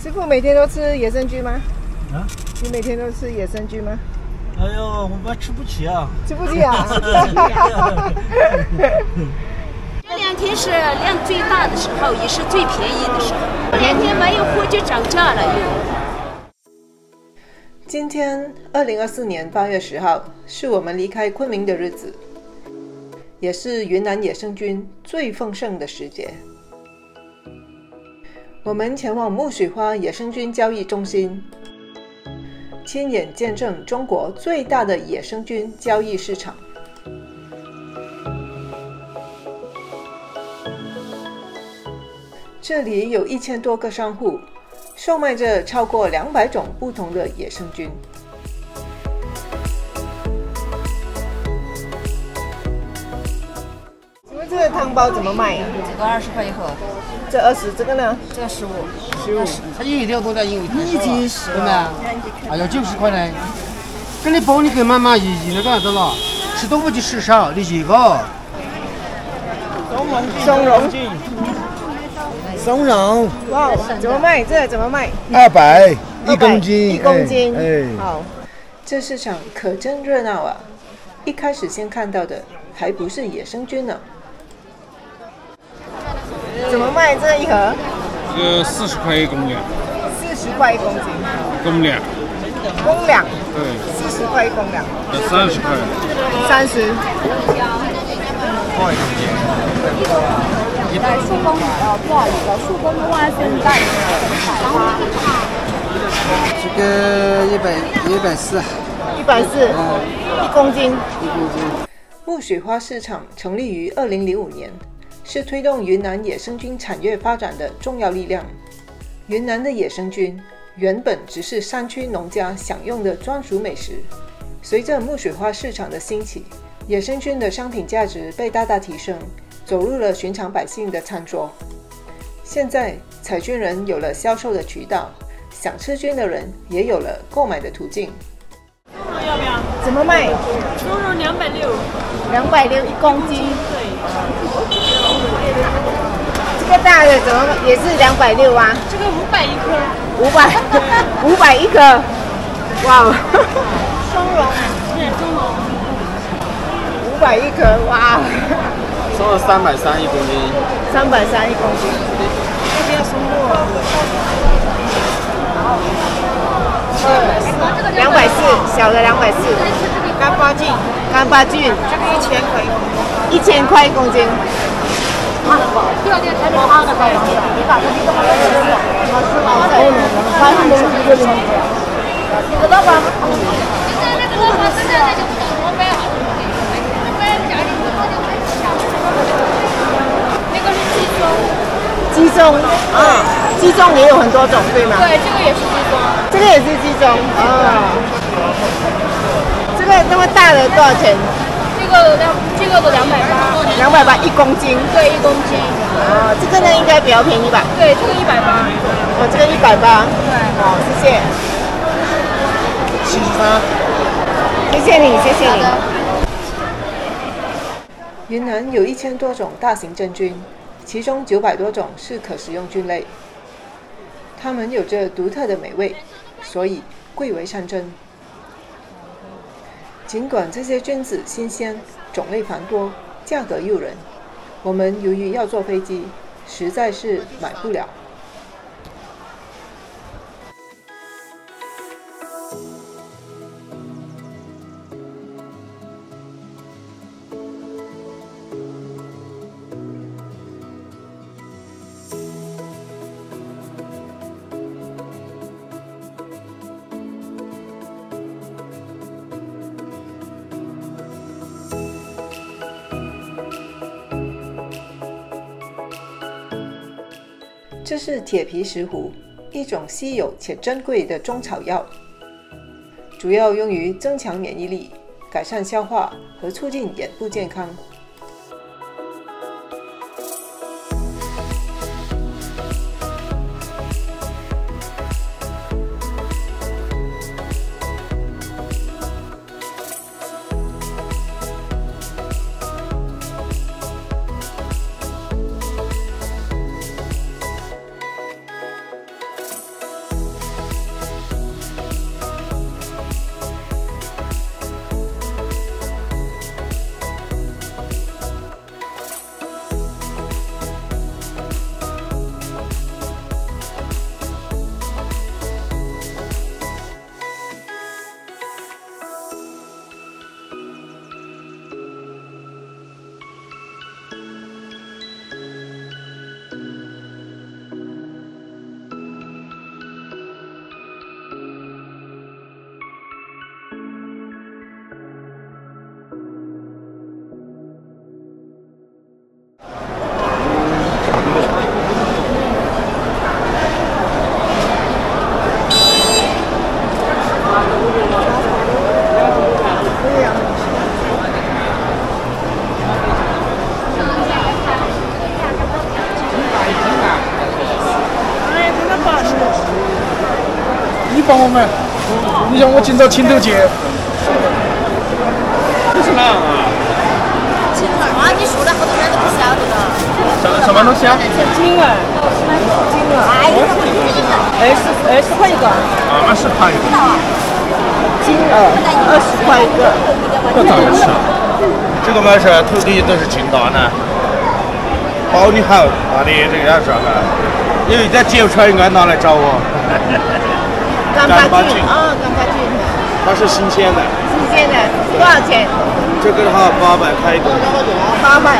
师傅每天都吃野生菌吗？啊？你每天都吃野生菌吗？哎呦，我们吃不起啊！吃不起啊！这两天是量最大的时候，也是最便宜的时候。这两天没有货就涨价了又。今天二零二四年八月十号是我们离开昆明的日子，也是云南野生菌最丰盛的时节。我们前往木水花野生菌交易中心，亲眼见证中国最大的野生菌交易市场。这里有一千多个商户，售卖着超过两百种不同的野生菌。请问这个汤包怎么卖呀、这个二十块一盒，这二十，这个呢？这个十五，十五。它一条多点，因为一斤十对吗？还要九十块呢。给你包你跟妈妈一一那个啥子了？吃多不就吃少，你一个。松茸菌，松茸哇，怎么卖？这怎么卖？二百一公斤，一公斤。哎，哎好，这市场可真热闹啊！一开始先看到的还不是野生菌呢。卖这一盒？这个四十块一公两，四十块一公斤，公两，公两对，四十块一公两，这三十块，三十。速攻呃不好意思，速攻的话现在这个一百一百四，一百四，一公斤。一公斤。木水花市场成立于二零零五年，是推动云南野生菌产业发展的重要力量。云南的野生菌原本只是山区农家享用的专属美食，随着木水花市场的兴起，野生菌的商品价值被大大提升，走入了寻常百姓的餐桌。现在，采菌人有了销售的渠道，想吃菌的人也有了购买的途径。要不要怎么卖？猪肉两百六，两百六一公斤。这个大的怎么也是两百六啊？这个五百一颗，五百，五百一颗。哇！松茸，是松茸。五百一颗，哇！收了三百三一公斤，三百三一公斤。这边松露。二，两百四，小的两百四。干巴菌，干巴菌，这个一千块一千块一公斤。一千块一公斤。那个是鸡枞，鸡枞啊，鸡枞也有很多种，对吗？对，这个也是鸡枞，这个也是鸡枞啊。这个那么大的多少钱？这个两，这个的两百八，两百八一公斤。对，一公斤。啊，这个呢应该比较便宜吧？对，这个一百八。哦，这个一百八。对。好，谢谢。七十三。谢谢你，谢谢你。云南有一千多种大型真菌，其中九百多种是可食用菌类，它们有着独特的美味，所以贵为山珍。尽管这些菌子新鲜、种类繁多、价格诱人，我们由于要坐飞机，实在是买不了。这是铁皮石斛，一种稀有且珍贵的中草药，主要用于增强免疫力、改善消化和促进眼部健康。你像我今朝青头节。这是哪样啊？啊，你说的好多人都不晓得的。什什么东西啊？金耳，金耳，二十二十块一个，二十块。金耳二十块一个。这咋回事啊？这个嘛是土地都是进大呢，包你好，大的这个样是哈。因为再接不出来，应该拿来找我。干巴菌啊，干巴菌，它是新鲜的。新鲜的，多少钱？这个的话八百块一个。八百。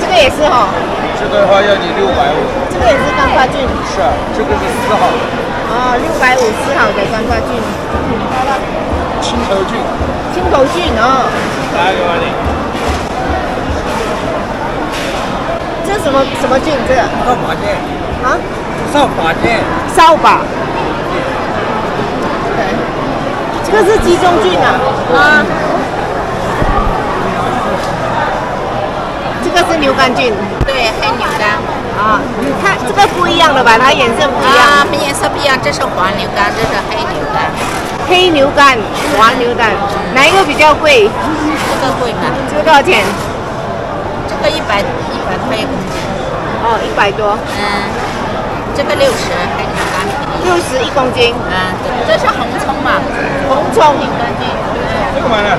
这个也是哈。这个的话要你六百五。这个也是干巴菌。是，这个是四号的。啊，六百五四号的干巴菌。青头菌。青头菌啊。来给我你。这什么什么菌？这个？干嘛菌。啊？扫把菌。扫把。这个是鸡中菌啊。啊。这个是牛肝菌。对，黑牛肝。啊，你看这个不一样的吧？它颜色不一样。啊，颜色不一样，这是黄牛肝，这是黑牛肝。黑牛肝、黄牛肝，哪一个比较贵？这个贵吗？这个多少钱？这个一百一百块一公斤。哦，一百多。嗯，这个六十给你们吧。六十一公斤。嗯，这是红葱嘛？红葱。一公斤。这个嘛呢？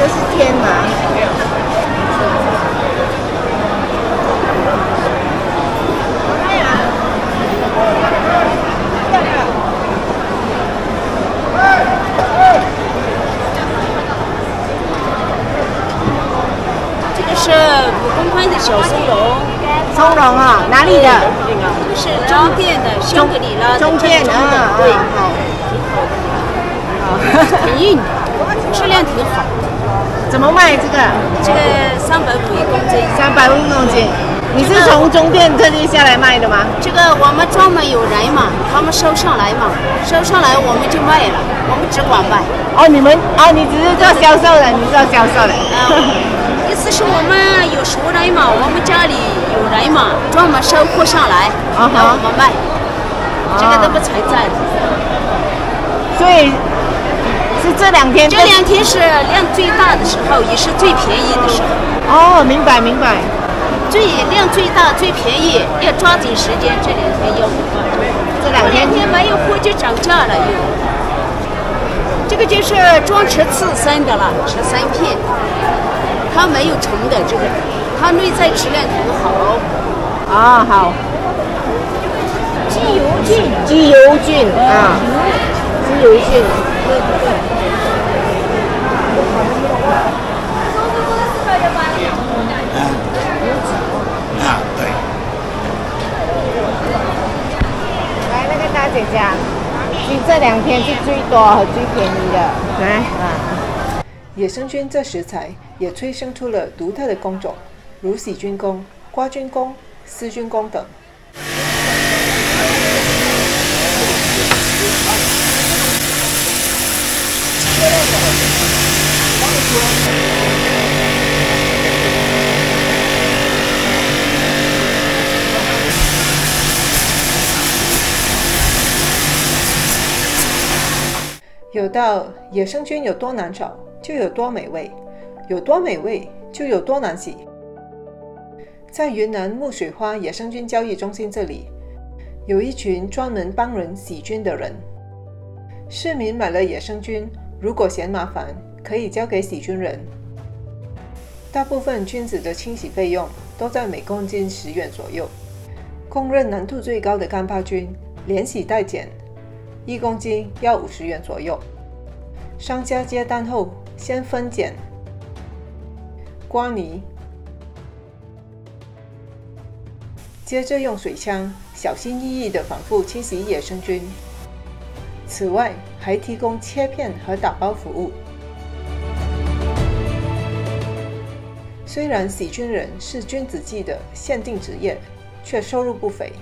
这是天麻。这个是五公分的小松茸。松茸啊，哪里的？这个是中甸的，香格里拉的。中甸的，对，好。很硬，质量挺好。怎么卖这个？这个三百五一公斤。三百五一公斤。你是从中甸特地下来卖的吗？这个我们专门有人嘛，他们收上来嘛，收上来我们就卖了，我们只管卖。哦，你们哦，你只是做销售的，你做销售的。是我们有熟人嘛，我们家里有人嘛，专门收货上来，啊让我们卖。这个都不存在的。所以是这两天。这两天是量最大的时候，也是最便宜的时候。哦，明白明白。最量最大、最便宜，要抓紧时间。这两天要这两天天没有货就涨价了又。这个就是装吃刺身的了，吃三片，它没有虫的这个，它内在质量很好。啊好。鸡油菌，鸡油菌啊，鸡油菌，对对对。啊，对。来，那个大姐姐，你这两天是最多和最便宜的。来，啊。野生菌这食材也催生出了独特的工种，如洗菌工、刮菌工、丝菌工等。有道野生菌有多难找，就有多美味；有多美味，就有多难洗。在云南木水花野生菌交易中心这里，有一群专门帮人洗菌的人。市民买了野生菌，如果嫌麻烦，可以交给洗菌人。大部分菌子的清洗费用都在每公斤十元左右。公认难度最高的干巴菌，连洗带剪。一公斤要五十元左右。商家接单后，先分拣、刮泥，接着用水枪小心翼翼地反复清洗野生菌。此外，还提供切片和打包服务。虽然洗菌人是君子记的限定职业，却收入不菲。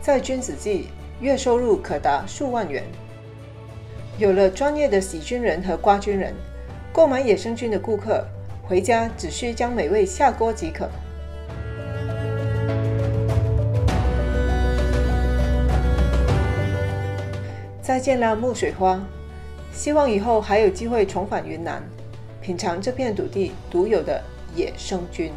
在君子记，月收入可达数万元。有了专业的洗菌人和刮菌人，购买野生菌的顾客回家只需将美味下锅即可。再见了木水花，希望以后还有机会重返云南，品尝这片土地独有的野生菌。